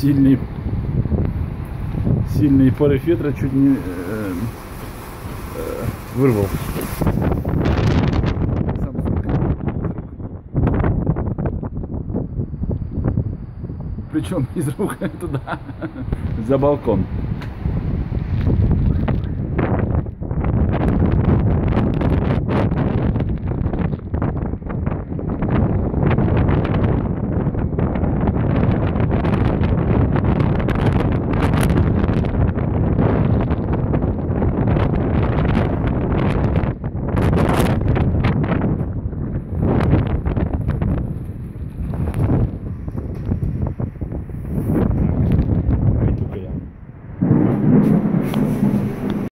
сильный, сильный порыв ветра чуть не э, э, вырвал. Причем из рук туда, за балкон.